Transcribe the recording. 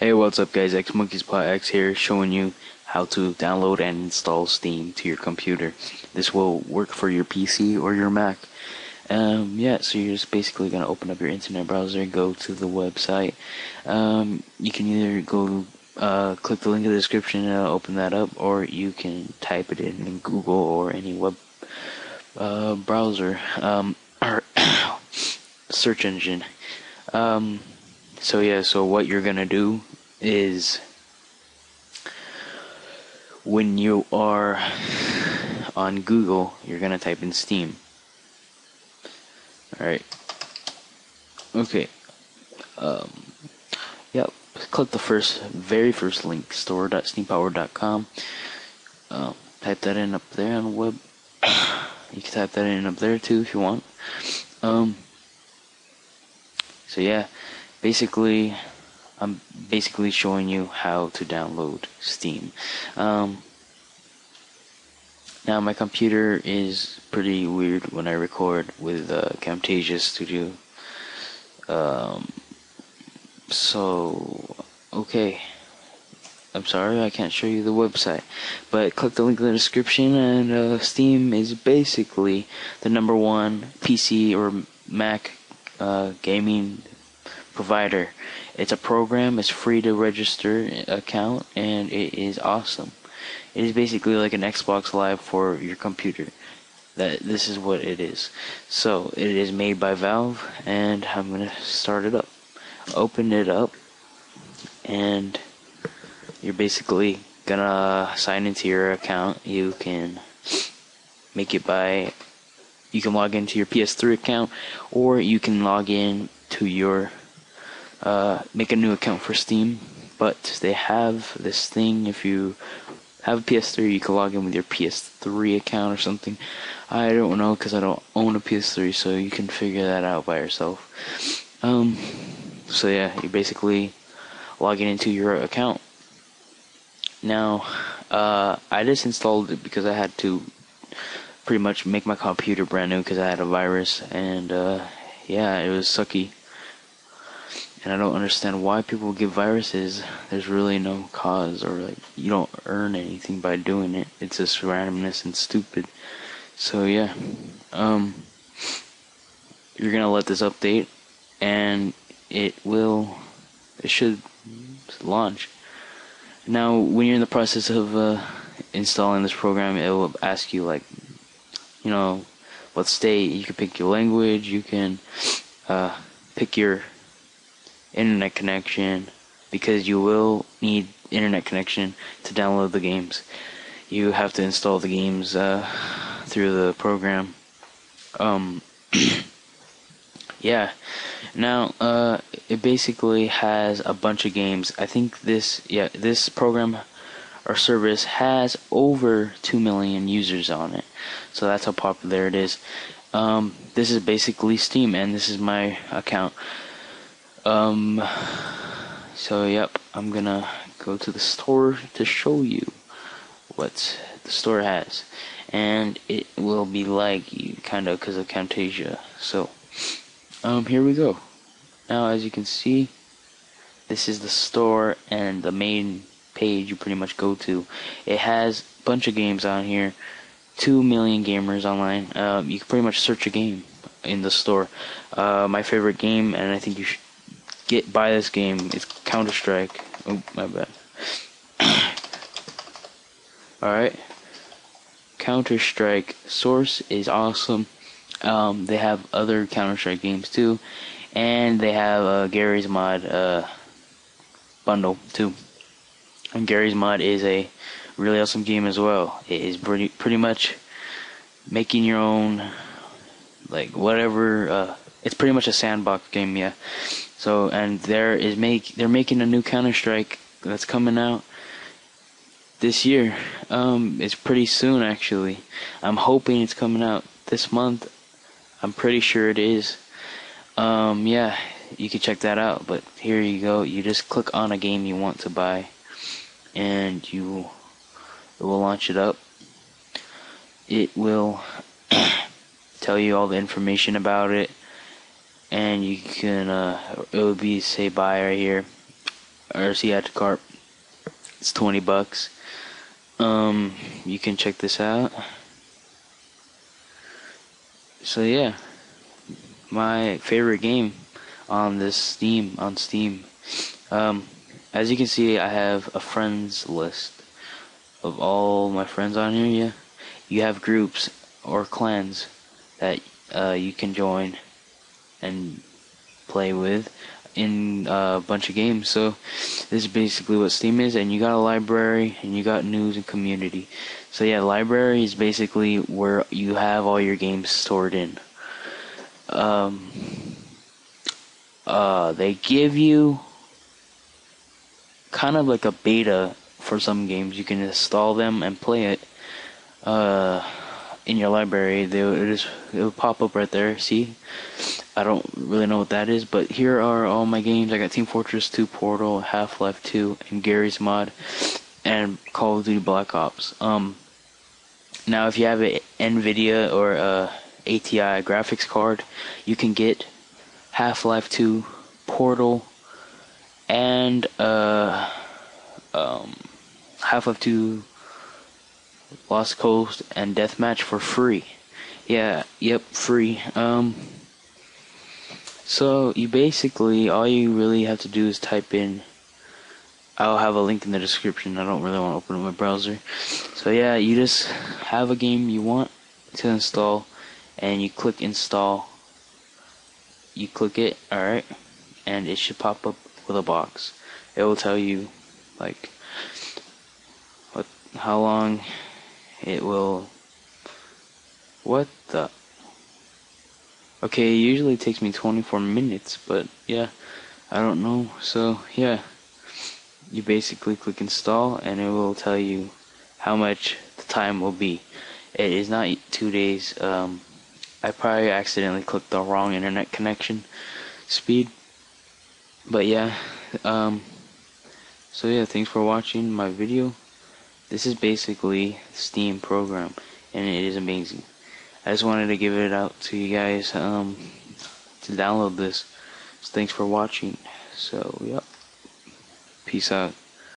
Hey, what's up, guys? X Monkeys Paw X here, showing you how to download and install Steam to your computer. This will work for your PC or your Mac. Um, yeah, so you're just basically gonna open up your internet browser, go to the website. Um, you can either go uh, click the link in the description and open that up, or you can type it in, in Google or any web uh, browser um, or search engine. Um, so yeah, so what you're gonna do is when you are on Google, you're gonna type in Steam. Alright. Okay. Um, yep. Click the first, very first link, store.steampower.com. Um, type that in up there on the web. You can type that in up there too if you want. Um, so yeah, basically, I'm basically showing you how to download Steam. Um, now my computer is pretty weird when I record with uh, Camtasia Studio. Um, so okay. I'm sorry I can't show you the website, but click the link in the description and uh, Steam is basically the number one PC or Mac uh, gaming provider. It's a program, it's free to register account, and it is awesome. It is basically like an Xbox Live for your computer. That this is what it is. So it is made by Valve, and I'm gonna start it up. Open it up, and you're basically gonna sign into your account. You can make it by you can log into your PS3 account, or you can log in to your uh, make a new account for Steam. But they have this thing if you have a PS3, you can log in with your PS3 account or something. I don't know because I don't own a PS3, so you can figure that out by yourself. Um, so yeah, you're basically logging into your account now, uh, I just installed it because I had to pretty much make my computer brand new because I had a virus, and uh, yeah, it was sucky. And I don't understand why people get viruses. There's really no cause, or like you don't earn anything by doing it. It's just randomness and stupid. So yeah, um, you're gonna let this update, and it will, it should launch. Now, when you're in the process of uh, installing this program, it will ask you like, you know, what state. You can pick your language. You can uh, pick your internet connection because you will need internet connection to download the games. You have to install the games uh, through the program. Um, yeah. Now, uh, it basically has a bunch of games. I think this, yeah, this program or service has over 2 million users on it. So that's how popular it is. Um, this is basically Steam, and this is my account. Um, so, yep, I'm gonna go to the store to show you what the store has. And it will be laggy, kind of, because of Camtasia. So, um, here we go. Now, as you can see, this is the store and the main page you pretty much go to. It has a bunch of games on here. Two million gamers online. Um, you can pretty much search a game in the store. Uh, my favorite game, and I think you should get buy this game, is Counter Strike. Oh, my bad. Alright. Counter Strike Source is awesome. Um, they have other Counter Strike games too, and they have uh, Garry's Mod uh, bundle too. And Garry's Mod is a really awesome game as well. It is pretty pretty much making your own, like whatever. Uh, it's pretty much a sandbox game, yeah. So and there is make they're making a new Counter Strike that's coming out this year. Um, it's pretty soon actually. I'm hoping it's coming out this month I'm pretty sure it is. Um, yeah, you can check that out. But here you go. You just click on a game you want to buy, and you it will launch it up. It will tell you all the information about it, and you can uh, it would be say buy right here. or see at the cart. It's 20 bucks. Um, you can check this out. So yeah, my favorite game on this Steam on Steam. Um, as you can see, I have a friends list of all my friends on here. Yeah, you have groups or clans that uh, you can join and play with in a bunch of games. So this is basically what Steam is, and you got a library and you got news and community. So yeah, library is basically where you have all your games stored in. Um, uh, they give you kind of like a beta for some games. You can install them and play it. Uh, in your library, they it is it will pop up right there. See, I don't really know what that is, but here are all my games. I got Team Fortress 2, Portal, Half Life 2, and Garry's Mod, and Call of Duty Black Ops. Um, now if you have an Nvidia or a ATI graphics card, you can get Half Life 2, Portal, and uh, um, Half Life 2 Lost Coast, and Deathmatch for free. Yeah, yep, free. Um, so you basically, all you really have to do is type in, I'll have a link in the description, I don't really want to open up my browser. So yeah, you just have a game you want to install, and you click install, you click it, alright, and it should pop up with a box. It will tell you, like, what, how long it will what the okay it usually takes me 24 minutes but yeah I don't know so yeah. You basically click install and it will tell you how much the time will be. It is not two days um, I probably accidentally clicked the wrong internet connection speed but yeah um, so yeah thanks for watching my video this is basically Steam program, and it is amazing. I just wanted to give it out to you guys um, to download this. So thanks for watching. So, yep. Peace out.